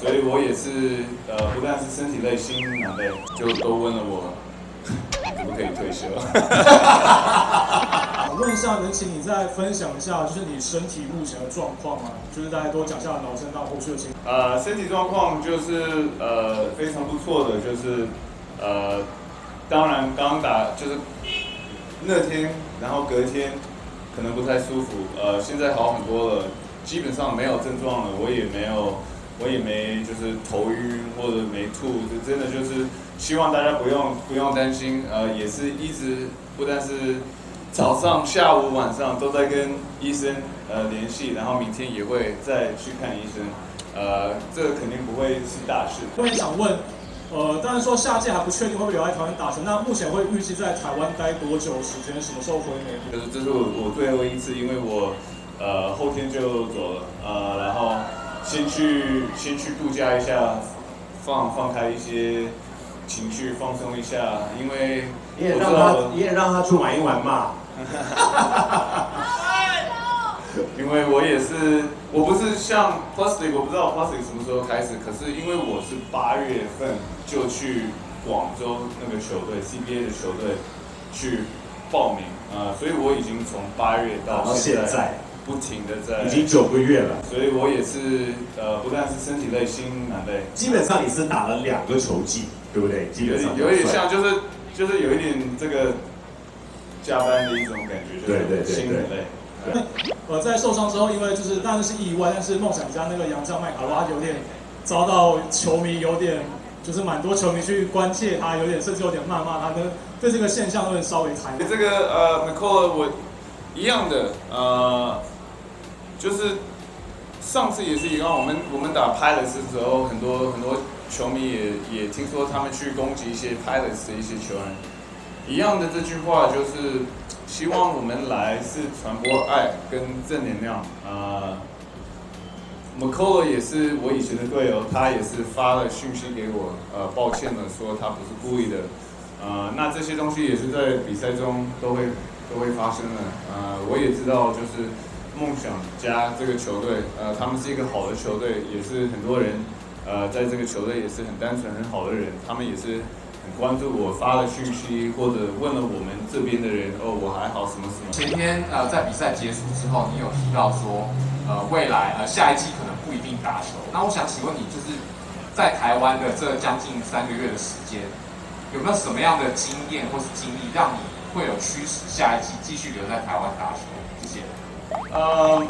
所以我也是呃，不但是身体累，心也累，就都问了我 可不可以退休。问一下，能请你再分享一下，就是你身体目前的状况吗？就是大家多讲一下脑震荡后续的情况。呃，身体状况就是呃非常不错的，就是呃，当然刚打就是那天，然后隔天可能不太舒服，呃，现在好很多了，基本上没有症状了，我也没有，我也没就是头晕或者没吐，就真的就是希望大家不用不用担心，呃，也是一直不但是。早上、下午、晚上都在跟医生呃联系，然后明天也会再去看医生，呃，这个肯定不会是大事。我也想问，呃，当然说下届还不确定会不会留在台湾打球，那目前会预计在台湾待多久时间？什么时候回美国？就是这是我我最后一次，因为我呃后天就走了，呃，然后先去先去度假一下，放放开一些情绪，放松一下，因为你也让他你也让他去玩一玩嘛。因为我也是，我不是像 Plastic，我不知道 Plastic 什么时候开始，可是因为我是八月份就去广州那个球队 CBA 的球队去报名啊，所以我已经从八月到现在不停的在，已经九个月了，所以我也是呃，不但是身体累，心蛮累。基本上你是打了两个球季，对不对？基本上有点像，就是就是有一点这个。加班的一种感觉，就是心很累。我，在受伤之后，因为就是当然是意外，但是梦想家那个杨将麦卡罗，他有点遭到球迷有点，就是蛮多球迷去关切他，有点甚至有点谩骂他，跟对这个现象有点稍微谈。这个呃 m c c a l l 我一样的，呃，就是上次也是一样，我们我们打 Pilots 的时候，很多很多球迷也也听说他们去攻击一些 Pilots 的一些球员。一样的这句话就是希望我们来是传播爱跟正能量啊。m c c o l l 也是我以前的队友，他也是发了讯息给我，呃，抱歉的说他不是故意的，呃，那这些东西也是在比赛中都会都会发生的，呃，我也知道就是梦想家这个球队，呃，他们是一个好的球队，也是很多人，呃，在这个球队也是很单纯很好的人，他们也是很。关注我发的讯息，或者问了我们这边的人，哦，我还好，什么什么。前天呃，在比赛结束之后，你有提到说，呃，未来呃下一季可能不一定打球。那我想请问你，就是在台湾的这将近三个月的时间，有没有什么样的经验或是经历，让你会有驱使下一季继续留在台湾打球？谢谢。嗯，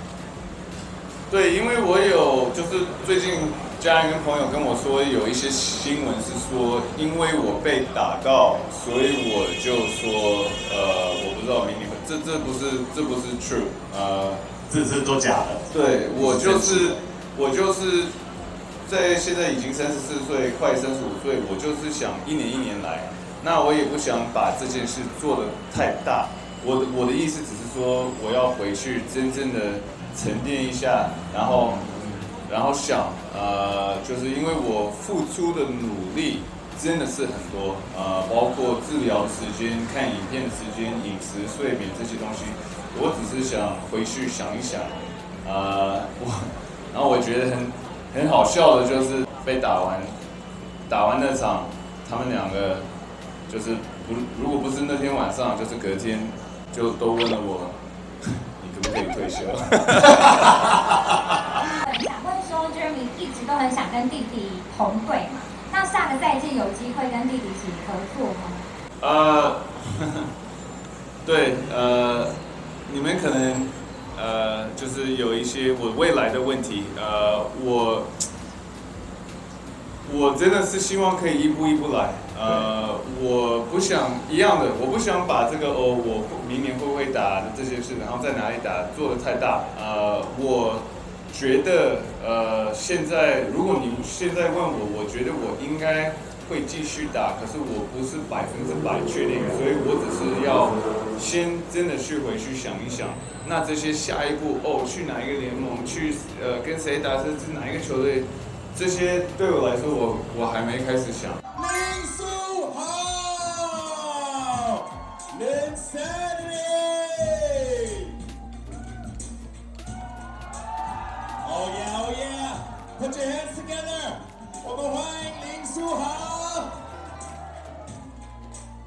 对，因为我有就是最近。家人跟朋友跟我说，有一些新闻是说，因为我被打到，所以我就说，呃，我不知道明年，这这不是这不是 true，呃，这这都假的。对我就是我就是在现在已经三十四岁，快三十五岁，我就是想一年一年来，那我也不想把这件事做得太大。我的我的意思只是说，我要回去真正的沉淀一下，然后。然后想，呃，就是因为我付出的努力真的是很多，呃，包括治疗时间、看影片的时间、饮食、睡眠这些东西，我只是想回去想一想，呃，我，然后我觉得很很好笑的就是被打完，打完那场，他们两个就是不，如果不是那天晚上，就是隔天，就都问了我，你可不可以退休？想问说，Jeremy 一直都很想跟弟弟同队嘛？那下个赛季有机会跟弟弟一起合作吗？呃，对，呃，你们可能呃，就是有一些我未来的问题，呃，我我真的是希望可以一步一步来，呃，我不想一样的，我不想把这个哦，我明年会不会打的这件事，然后在哪里打做的太大，呃，我。觉得呃，现在如果你现在问我，我觉得我应该会继续打，可是我不是百分之百确定，所以我只是要先真的去回去想一想，那这些下一步哦，去哪一个联盟，去呃跟谁打，是是哪一个球队，这些对我来说，我我还没开始想。Put your hands together，我们欢迎林书豪。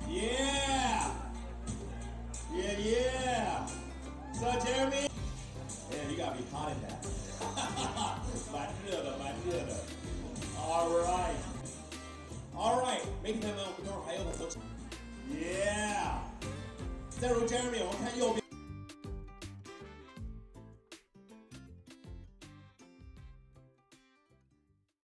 Yeah, yeah, yeah. So Jeremy, gotta be hot in that. 蛮热的，蛮热的。All right, all right，媒体朋友们，我们等会儿还有很多。Yeah，再如 Jeremy，我们看右边。